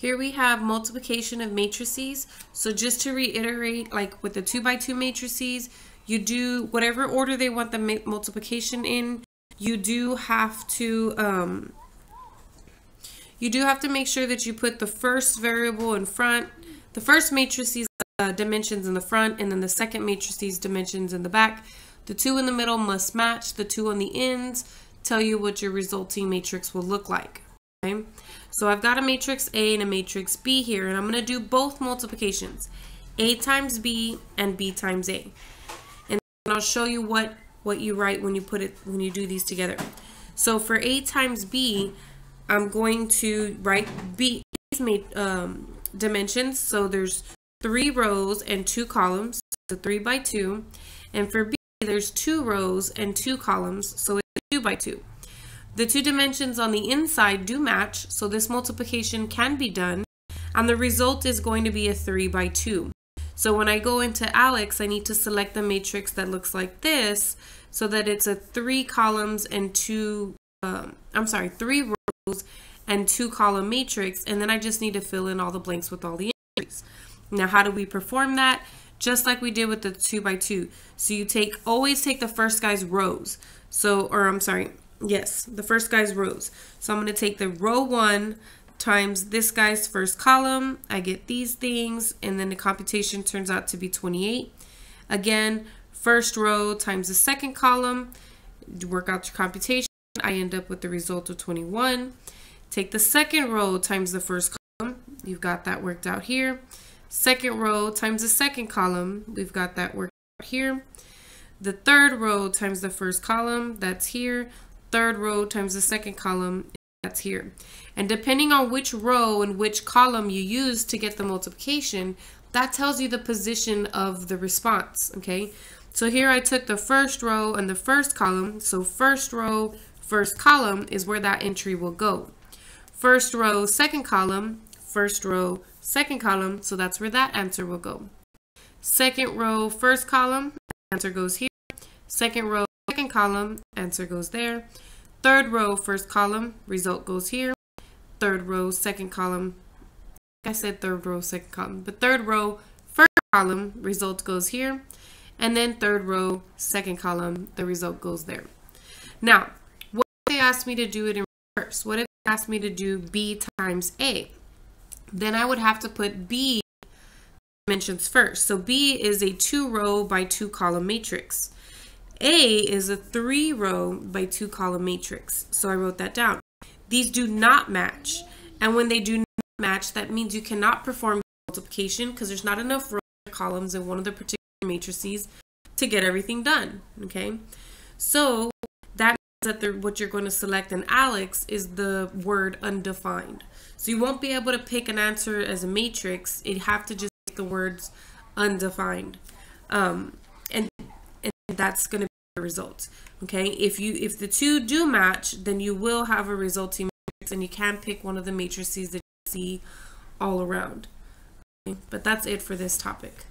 Here we have multiplication of matrices. So just to reiterate, like with the 2 by 2 matrices, you do whatever order they want the multiplication in, you do have to um, you do have to make sure that you put the first variable in front, the first matrices uh, dimensions in the front, and then the second matrices dimensions in the back. The two in the middle must match. The two on the ends tell you what your resulting matrix will look like. Okay? So I've got a matrix A and a matrix B here, and I'm going to do both multiplications, A times B and B times A. And I'll show you what, what you write when you put it, when you do these together. So for A times B, I'm going to write B um, dimensions. So there's three rows and two columns, so three by two. And for B, there's two rows and two columns, so it's two by two. The two dimensions on the inside do match, so this multiplication can be done, and the result is going to be a 3 by 2. So when I go into ALEKS, I need to select the matrix that looks like this, so that it's a 3 columns and 2, um, I'm sorry, 3 rows and 2 column matrix, and then I just need to fill in all the blanks with all the entries. Now how do we perform that? Just like we did with the 2 by 2. So you take always take the first guy's rows. So, or I'm sorry, Yes, the first guy's rows. So I'm going to take the row 1 times this guy's first column. I get these things, and then the computation turns out to be 28. Again, first row times the second column. Work out your computation. I end up with the result of 21. Take the second row times the first column. You've got that worked out here. Second row times the second column. We've got that worked out here. The third row times the first column. That's here third row times the second column, that's here. And depending on which row and which column you use to get the multiplication, that tells you the position of the response, okay? So here I took the first row and the first column. So first row, first column is where that entry will go. First row, second column, first row, second column. So that's where that answer will go. Second row, first column, answer goes here. Second row, second column, answer goes there. Third row, first column, result goes here. Third row, second column, I said third row, second column, but third row, first column, result goes here. And then third row, second column, the result goes there. Now, what if they asked me to do it in reverse? What if they asked me to do B times A? Then I would have to put B dimensions first. So B is a two row by two column matrix. A is a three row by two column matrix. So I wrote that down. These do not match. And when they do not match, that means you cannot perform multiplication because there's not enough rows or columns in one of the particular matrices to get everything done. Okay. So that means that what you're going to select in ALEKS is the word undefined. So you won't be able to pick an answer as a matrix. You have to just pick the words undefined. Um, that's going to be the result. Okay, if you if the two do match, then you will have a resulting matrix and you can pick one of the matrices that you see all around. Okay? But that's it for this topic.